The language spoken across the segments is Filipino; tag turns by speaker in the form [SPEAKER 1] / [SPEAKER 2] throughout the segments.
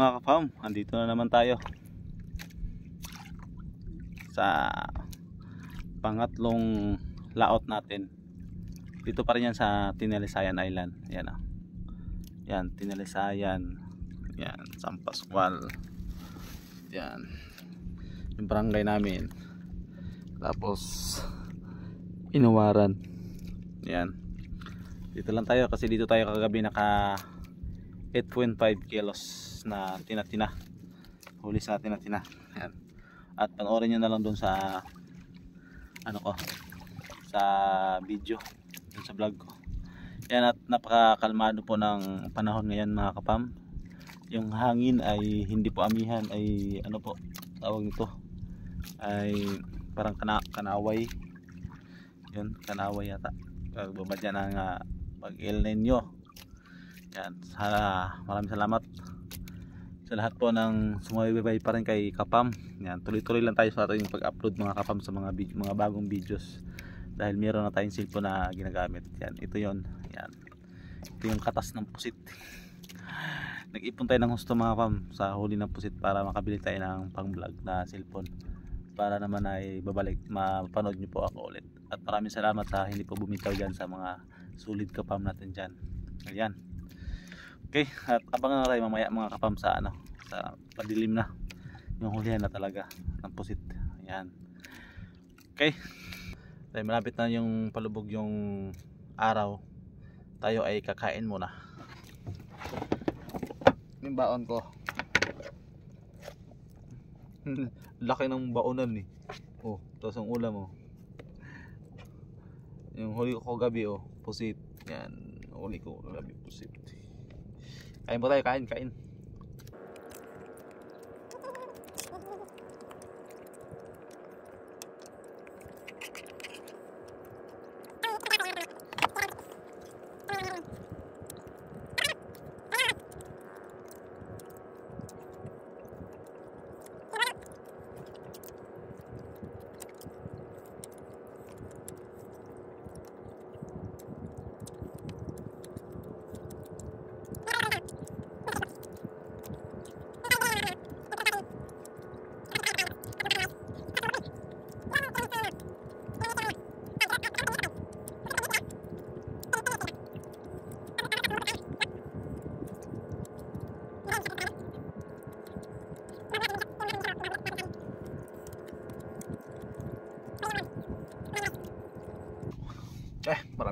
[SPEAKER 1] Mga kapam, andito na naman tayo sa pangatlong laot natin. Dito pa rin yan sa Tinalisayan Island. Yan ah. Yan, Tinalisayan. Yan, San Pascual. Yan. Yung barangay namin. Tapos Inuwaran. Yan. Dito lang tayo kasi dito tayo kagabi naka 8.5 kilos na tina-tina. Huli sa tina-tina. Ayan. at panoorin nyo na lang dun sa ano ko sa video dun sa vlog ko. Yan at napakakalmado po ng panahon ngayon mga kapam. Yung hangin ay hindi po amihan ay ano po tawag nito ay parang kana kanaway. Yun kanaway yata. Pagbabadya ng uh, pag El Nino yan. Sana maraming salamat sa lahat po ng sumubaybay pa rin kay Kapam. Yan tuloy tuloy lang tayo sa ating pag upload mga Kapam sa mga mga bagong videos. Dahil meron na tayong cellphone na ginagamit. Yan ito yon yan. Ito yung katas ng pusit. Nag-ipon tayo ng gusto mga Kapam sa huli ng pusit para makabili tayo ng pang vlog na cellphone. Para naman ay babalik mapanood nyo po ako ulit. At maraming salamat sa hindi po bumitaw dyan sa mga sulit kapam natin dyan. Ayan okay at abangan na tayo mamaya mga kapam sa ano sa padilim na. Yung hulihan na talaga ng pusit. Ayan. Okay. Dahil malapit na yung palubog yung araw. Tayo ay kakain muna. Yung baon ko. Laki ng baonan eh. Oh tapos ang ulam oh. Yung huli ko gabi oh pusit. Yan huli ko gabi pusit kain po tayo kain kain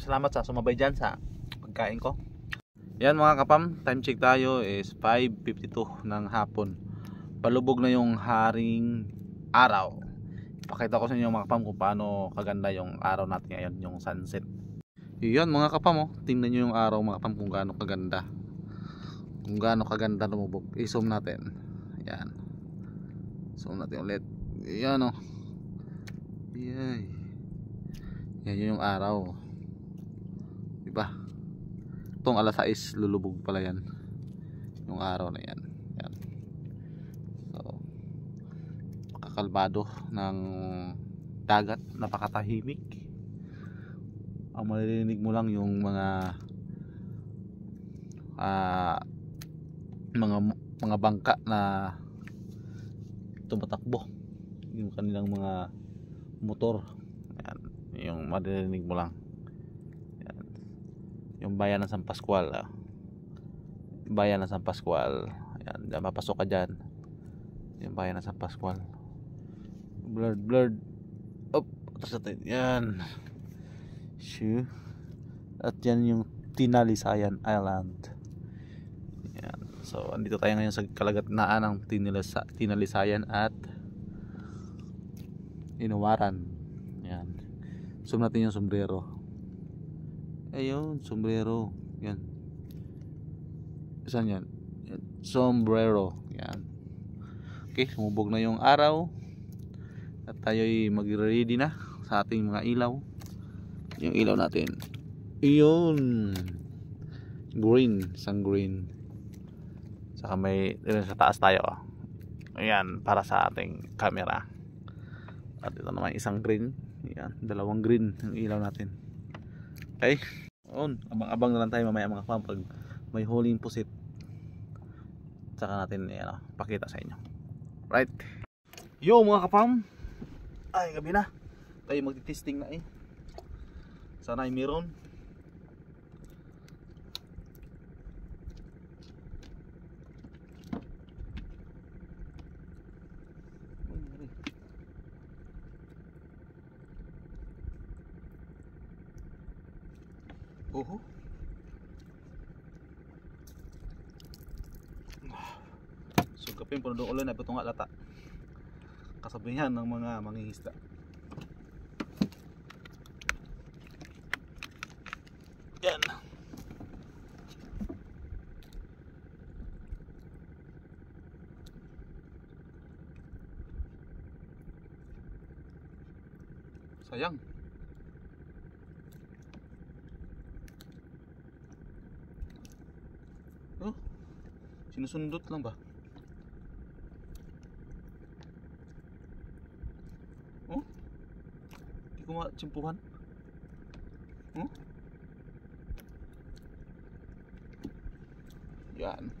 [SPEAKER 1] maraming salamat sa sumabay dyan sa pagkain ko. Yan mga kapam time check tayo is 5.52 ng hapon. Palubog na yung haring araw. Pakita ko sa inyo mga kapam kung paano kaganda yung araw natin ngayon yung sunset. Yun mga kapam oh. tingnan nyo yung araw mga kapam kung gaano kaganda. Kung gaano kaganda lumubog. I-zoom natin. Yan. Zoom natin ulit. Yan oh. Yay. Yan yung araw diba itong alas 6 lulubog pala yan. Yung araw na yan. Yan. So kakalbado ng dagat. Napakatahimik. Ang maririnig mo lang yung mga uh, mga mga bangka na tumatakbo. Yung kanilang mga motor. Yan. Yung maririnig mo lang. Yung bayan ng San Pascual ah. bayan ng San Pascual. Yan, dyan, mapasok ka dyan yung bayan ng San Pascual. Blurred blurred. Up tapos natin yan. Shoo. at yan yung Tinalisayan Island. Yan. so andito tayo ngayon sa kalagatnaan ng Tinalisa, Tinalisayan at Inuwaran. Yan. Zoom natin yung sombrero ayun sombrero. Yan. Saan yan? Sombrero. Yan. Okay sumubog na yung araw. At tayo ay mag-ready na sa ating mga ilaw. Yung ilaw natin. Iyon green. Isang green. Saka may sa taas tayo ayan para sa ating camera. At ito naman isang green. Yan, dalawang green ang ilaw natin okay on. Abang abang na lang tayo mamaya mga kapam pag may huling pusit. Saka natin eh, ano, pakita sa inyo. Right. Yo mga kapam ay gabi na. Tayo magti-testing na eh. Sana ay meron Oho. Sugapin po doon ulo na ito nga lata. Kasabihan ng mga mangingisda. Yan. Sayang. Oh, sinusundot lang ba? Oh? Di ko matsimpuhan. Oh? Yan.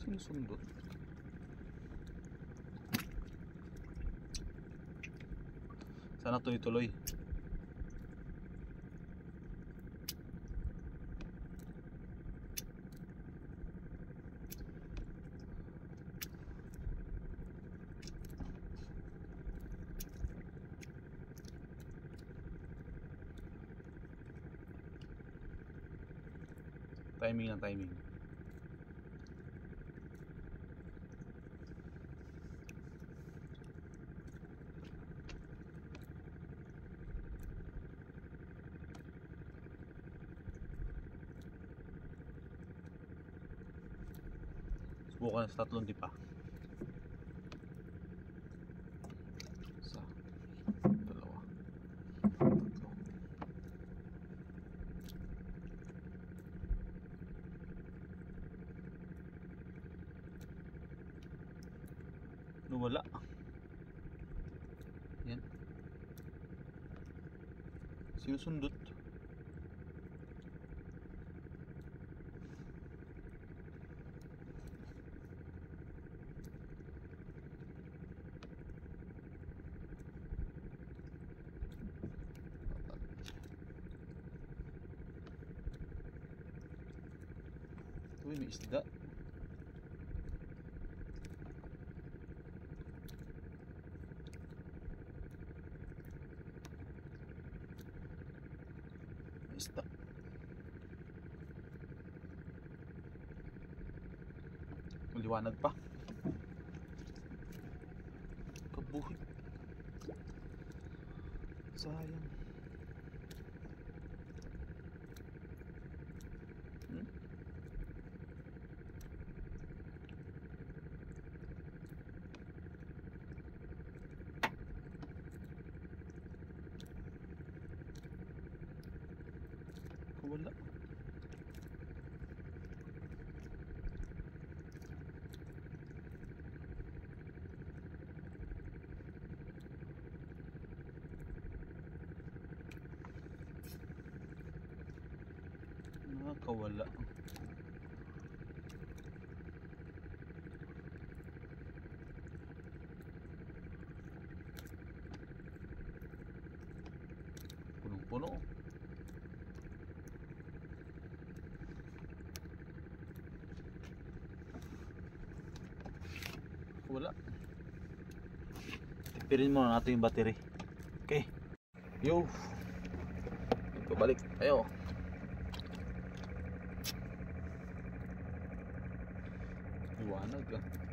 [SPEAKER 1] Sinusundot. Sana tuloy-tuloy. Timing lang timing. Subukan sa tatlong dipa. Nawala. Yan. Sinusundot. Uy, may isda. May isda. Maliwanag pa. Kabuhi. Sayang. Hmm? Wala. Nakakawala. Punong-puno. Wala. Tipirin muna natin yung battery. Okay. Yo. 玩那个。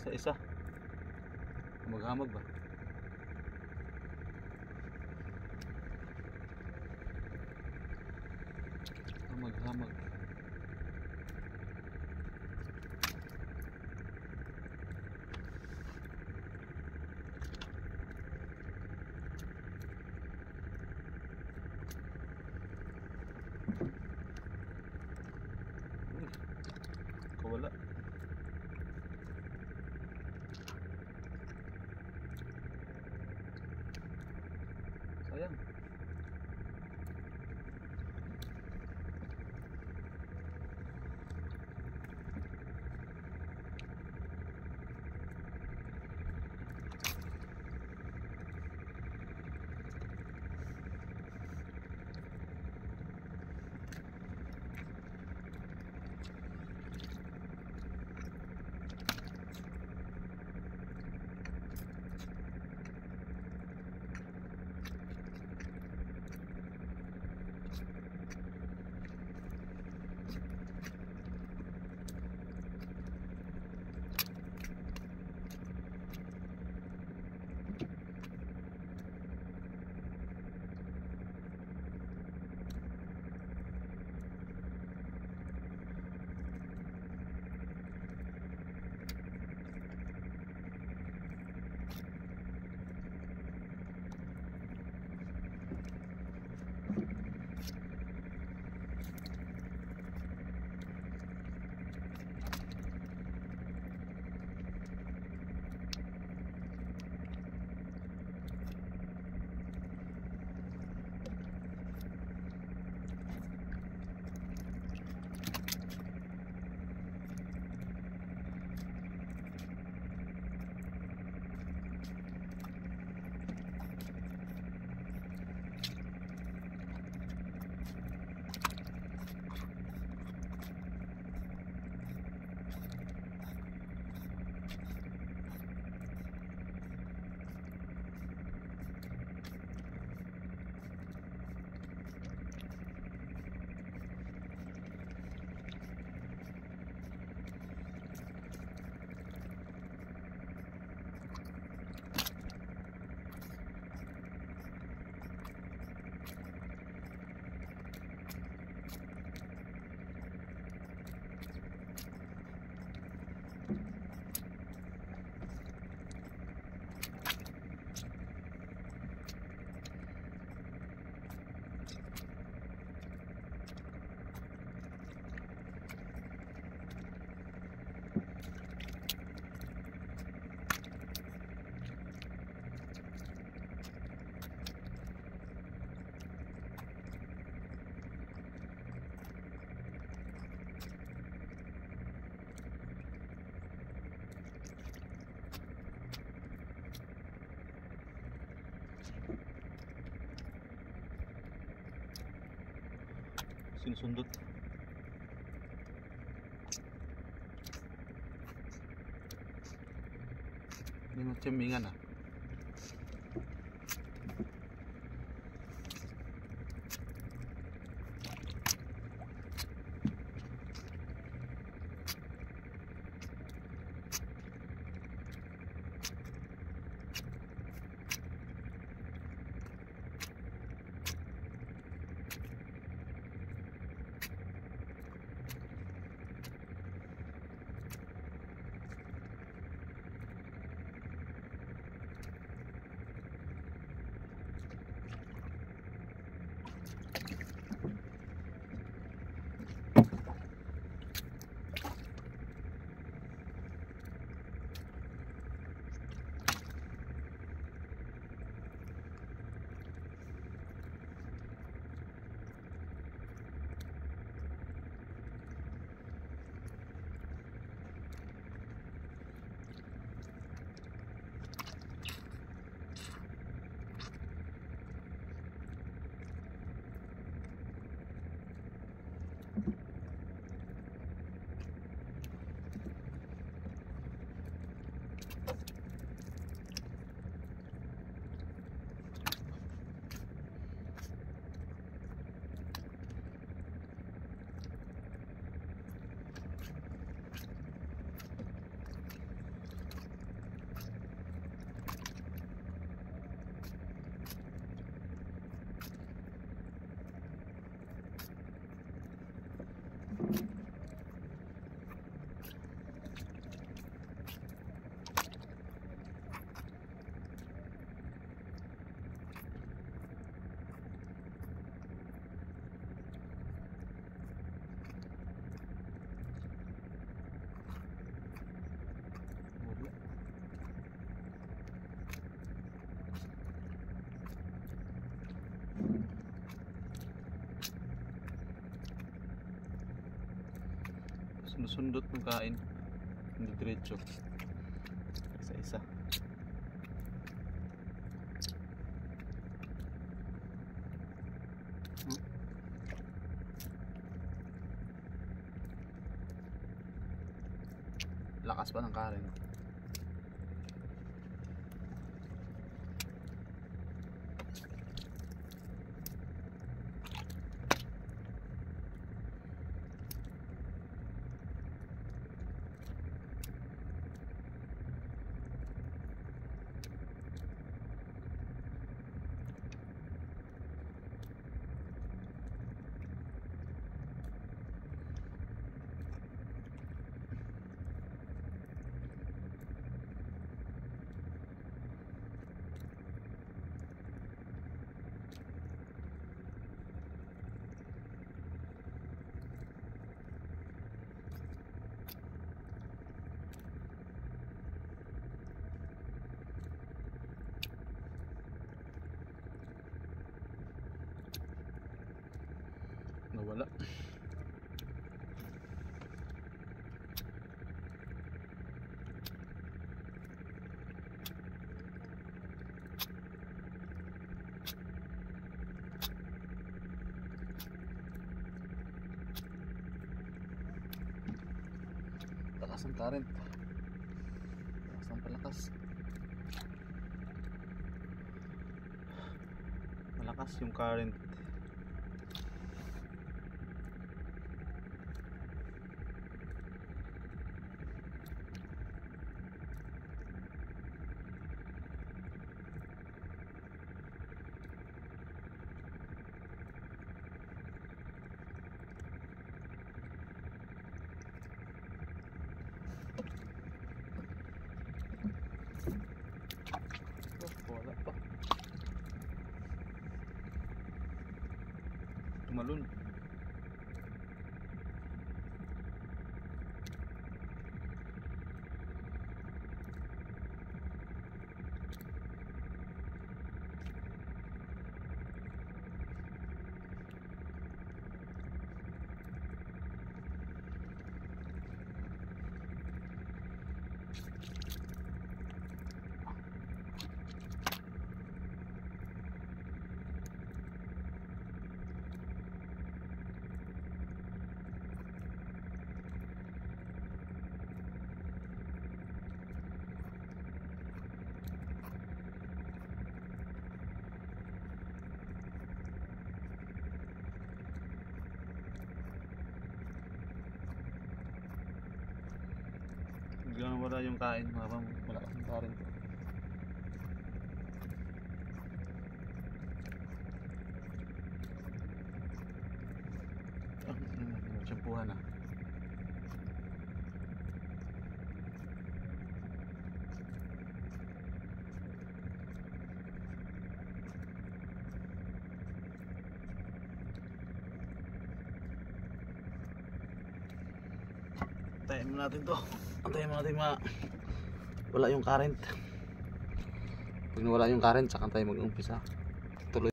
[SPEAKER 1] sa isa. Maghamag ba? Ah, maghamag. Sayang. Sinusundot. Hindi mo tiyamingan ah. Sinusundot ng kain. Hindi diretso. Isa-isa. Hmm? Lakas pa ng karin. Nawala. Lakas ng current. Lakas ng palakas. Malakas yung current. Malone. Wala yung kain, habang malakas yung kain. Ah, mm, tiyempuhan na. Antayin mo natin to. Antayin mo natin ma wala yung current. Pag nawala yung current, saka tayo mag-umpisa. Tuloy.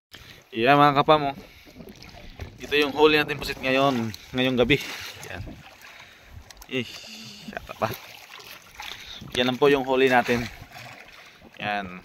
[SPEAKER 1] Yeah mga kapam oh. Ito yung huli natin pusit ngayon, ngayong gabi. Yan. Eh, shut up. Yan lang po yung huli natin. Yan.